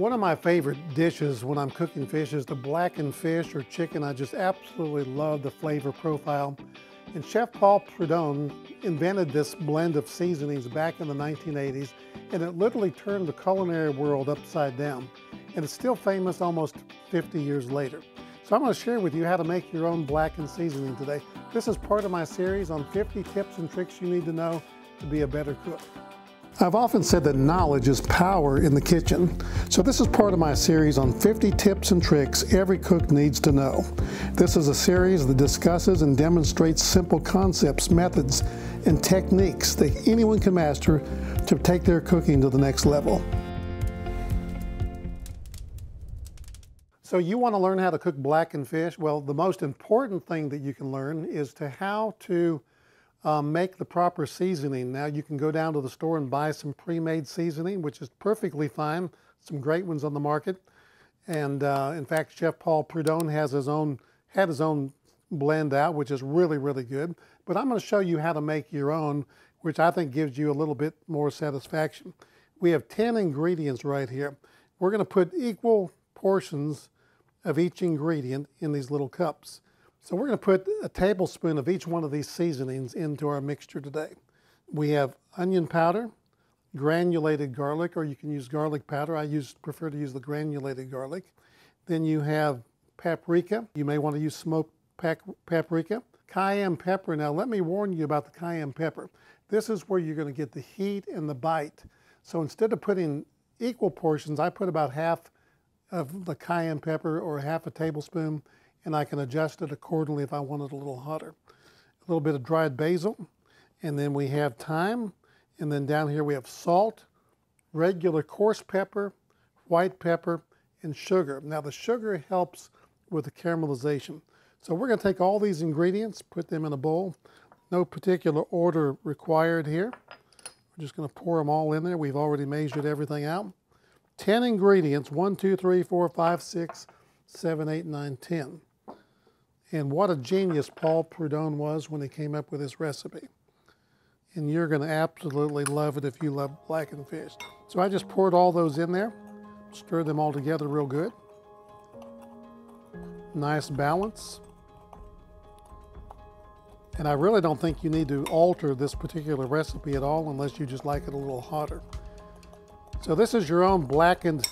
One of my favorite dishes when I'm cooking fish is the blackened fish or chicken. I just absolutely love the flavor profile. And Chef Paul Prudhomme invented this blend of seasonings back in the 1980s, and it literally turned the culinary world upside down. And it's still famous almost 50 years later. So I'm going to share with you how to make your own blackened seasoning today. This is part of my series on 50 tips and tricks you need to know to be a better cook. I've often said that knowledge is power in the kitchen. So this is part of my series on 50 tips and tricks every cook needs to know. This is a series that discusses and demonstrates simple concepts, methods, and techniques that anyone can master to take their cooking to the next level. So you want to learn how to cook blackened fish? Well, the most important thing that you can learn is to how to um, make the proper seasoning. Now you can go down to the store and buy some pre-made seasoning, which is perfectly fine. Some great ones on the market. And uh, in fact, Chef Paul Prudhomme has his own, had his own blend out, which is really, really good. But I'm going to show you how to make your own, which I think gives you a little bit more satisfaction. We have 10 ingredients right here. We're going to put equal portions of each ingredient in these little cups. So we're going to put a tablespoon of each one of these seasonings into our mixture today. We have onion powder, granulated garlic, or you can use garlic powder. I use, prefer to use the granulated garlic. Then you have paprika. You may want to use smoked paprika. Cayenne pepper. Now let me warn you about the cayenne pepper. This is where you're going to get the heat and the bite. So instead of putting equal portions, I put about half of the cayenne pepper or half a tablespoon and I can adjust it accordingly if I want it a little hotter. A little bit of dried basil, and then we have thyme, and then down here we have salt, regular coarse pepper, white pepper, and sugar. Now the sugar helps with the caramelization. So we're going to take all these ingredients, put them in a bowl. No particular order required here. We're just going to pour them all in there. We've already measured everything out. 10 ingredients, 1, 2, 3, 4, 5, 6, 7, 8, 9, 10. And what a genius Paul Prudhomme was when he came up with this recipe. And you're going to absolutely love it if you love blackened fish. So I just poured all those in there, stirred them all together real good. Nice balance. And I really don't think you need to alter this particular recipe at all unless you just like it a little hotter. So this is your own blackened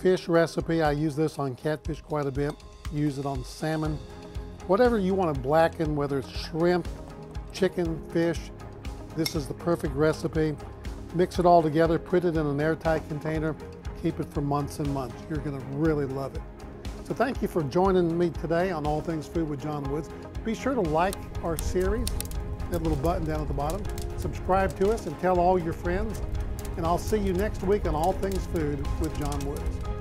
fish recipe. I use this on catfish quite a bit. Use it on salmon, Whatever you want to blacken, whether it's shrimp, chicken, fish, this is the perfect recipe. Mix it all together, put it in an airtight container, keep it for months and months. You're going to really love it. So thank you for joining me today on All Things Food with John Woods. Be sure to like our series, that little button down at the bottom. Subscribe to us and tell all your friends. And I'll see you next week on All Things Food with John Woods.